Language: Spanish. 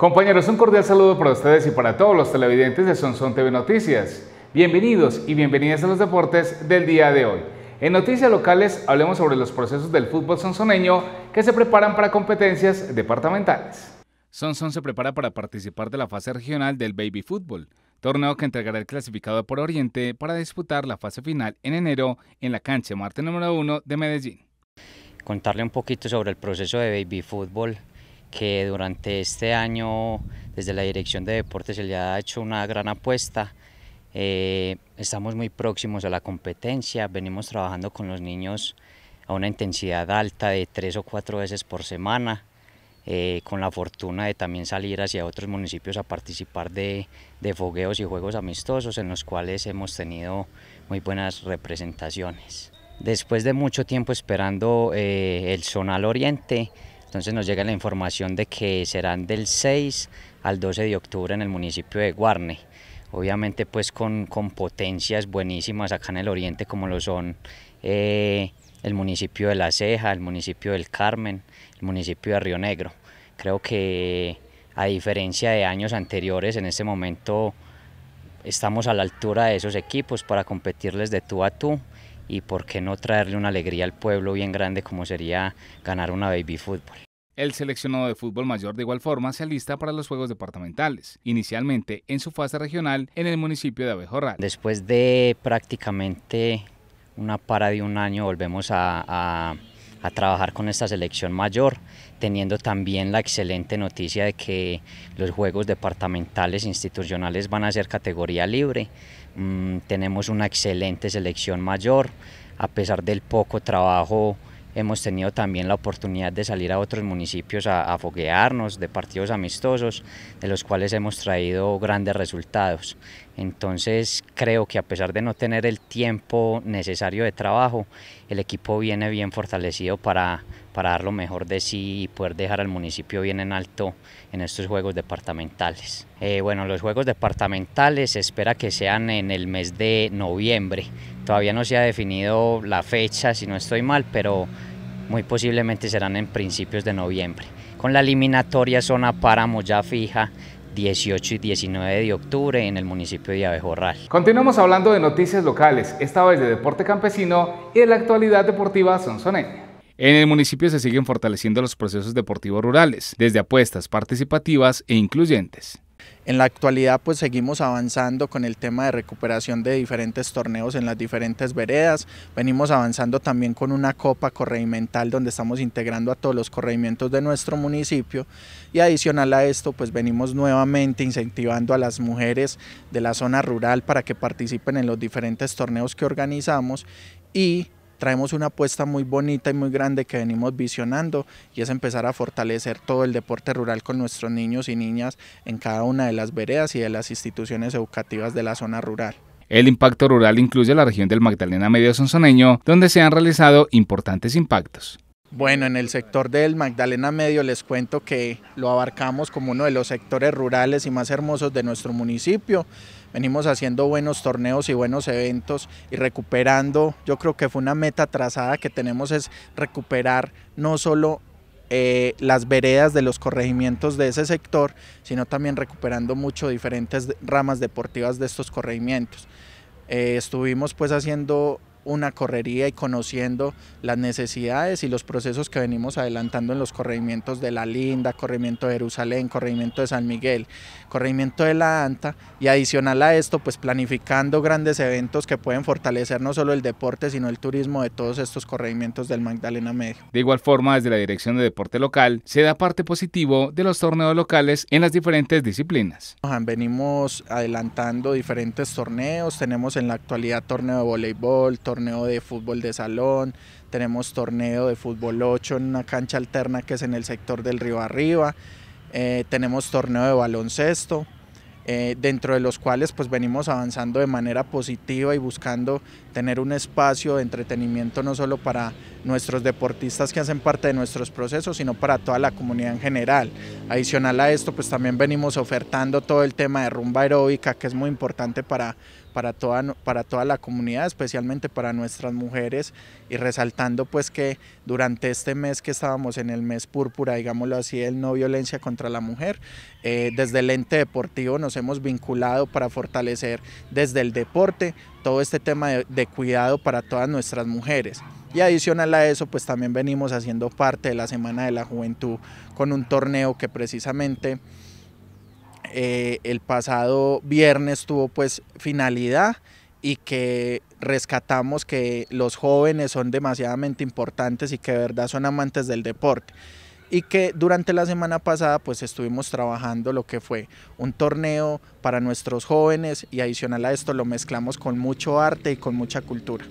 Compañeros, un cordial saludo para ustedes y para todos los televidentes de Sonson TV Noticias. Bienvenidos y bienvenidas a los deportes del día de hoy. En noticias locales hablemos sobre los procesos del fútbol sonsoneño que se preparan para competencias departamentales. Sonson se prepara para participar de la fase regional del Baby Fútbol, torneo que entregará el clasificado por Oriente para disputar la fase final en enero en la cancha Marte número 1 de Medellín. Contarle un poquito sobre el proceso de Baby Fútbol que durante este año desde la Dirección de Deportes se le ha hecho una gran apuesta. Eh, estamos muy próximos a la competencia, venimos trabajando con los niños a una intensidad alta de tres o cuatro veces por semana, eh, con la fortuna de también salir hacia otros municipios a participar de, de, fogueos y juegos amistosos en los cuales hemos tenido muy buenas representaciones. Después de mucho tiempo esperando eh, el Zonal Oriente, entonces nos llega la información de que serán del 6 al 12 de octubre en el municipio de Guarne. Obviamente pues con, con potencias buenísimas acá en el oriente como lo son eh, el municipio de La Ceja, el municipio del Carmen, el municipio de Río Negro. Creo que a diferencia de años anteriores en este momento estamos a la altura de esos equipos para competirles de tú a tú y por qué no traerle una alegría al pueblo bien grande como sería ganar una baby fútbol. El seleccionado de fútbol mayor de igual forma se alista para los Juegos Departamentales, inicialmente en su fase regional en el municipio de Abejorral. Después de prácticamente una para de un año volvemos a, a, a trabajar con esta selección mayor, teniendo también la excelente noticia de que los Juegos Departamentales institucionales van a ser categoría libre. Mm, tenemos una excelente selección mayor, a pesar del poco trabajo hemos tenido también la oportunidad de salir a otros municipios a, a, foguearnos de partidos amistosos, de los cuales hemos traído grandes resultados. Entonces creo que a pesar de no tener el tiempo necesario de trabajo, el equipo viene bien fortalecido para, para dar lo mejor de sí y poder dejar al municipio bien en alto en estos juegos departamentales. Eh, bueno, los juegos departamentales se espera que sean en el mes de noviembre. Todavía no se ha definido la fecha, si no estoy mal, pero muy posiblemente serán en principios de noviembre. Con la eliminatoria zona páramo ya fija 18 y 19 de octubre en el municipio de Abejorral. Continuamos hablando de noticias locales, esta vez de deporte campesino y de la actualidad deportiva sonsoneña. En el municipio se siguen fortaleciendo los procesos deportivos rurales, desde apuestas participativas e incluyentes. En la actualidad pues seguimos avanzando con el tema de recuperación de diferentes torneos en las diferentes veredas, venimos avanzando también con una copa corregimental donde estamos integrando a todos los corregimientos de nuestro municipio. Y adicional a esto pues venimos nuevamente incentivando a las mujeres de la zona rural para que participen en los diferentes torneos que organizamos y traemos una apuesta muy bonita y muy grande que venimos visionando y es empezar a fortalecer todo el deporte rural con nuestros niños y niñas en cada una de las veredas y de las instituciones educativas de la zona rural. El impacto rural incluye la región del Magdalena Medio Sonsoneño, donde se han realizado importantes impactos. Bueno, en el sector del Magdalena Medio les cuento que lo abarcamos como uno de los sectores rurales y más hermosos de nuestro municipio. Venimos haciendo buenos torneos y buenos eventos y recuperando, yo creo que fue una meta trazada que tenemos es recuperar no solo eh, las veredas de los corregimientos de ese sector, sino también recuperando mucho diferentes ramas deportivas de estos corregimientos. Eh, estuvimos pues haciendo una correría y conociendo las necesidades y los procesos que venimos adelantando en los corregimientos de La Linda, corregimiento de Jerusalén, corregimiento de San Miguel, corregimiento de La Anta y adicional a esto pues planificando grandes eventos que pueden fortalecer no solo el deporte sino el turismo de todos estos corregimientos del Magdalena Medio. De igual forma desde la Dirección de Deporte Local se da parte positivo de los torneos locales en las diferentes disciplinas. Venimos adelantando diferentes torneos, tenemos en la actualidad torneo de voleibol, torneo de fútbol de salón, tenemos torneo de fútbol 8 en una cancha alterna que es en el sector del río arriba, eh, tenemos torneo de baloncesto, eh, dentro de los cuales pues venimos avanzando de manera positiva y buscando tener un espacio de entretenimiento no solo para nuestros deportistas que hacen parte de nuestros procesos, sino para toda la comunidad en general. Adicional a esto, pues también venimos ofertando todo el tema de rumba aeróbica, que es muy importante para, para toda, para toda la comunidad, especialmente para nuestras mujeres y resaltando pues que durante este mes que estábamos en el mes púrpura, digámoslo así, el no violencia contra la mujer, eh, desde el ente deportivo nos hemos vinculado para fortalecer desde el deporte todo este tema de, de cuidado para todas nuestras mujeres. Y adicional a eso, pues también venimos haciendo parte de la Semana de la Juventud con un torneo que precisamente eh, el pasado viernes tuvo pues finalidad y que rescatamos que los jóvenes son demasiadamente importantes y que de verdad son amantes del deporte y que durante la semana pasada pues estuvimos trabajando lo que fue un torneo para nuestros jóvenes y adicional a esto lo mezclamos con mucho arte y con mucha cultura.